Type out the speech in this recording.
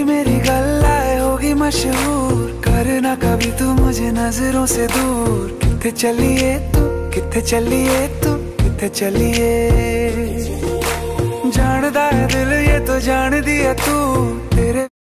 तेरी मेरी गल्लाए होगी मशहूर। करना कभी तू मुझे नज़रों से दूर। कितने चलिए तू कितने चलिए तू कितने चलिए? जानदा है दिल ये तो जान दिया तू।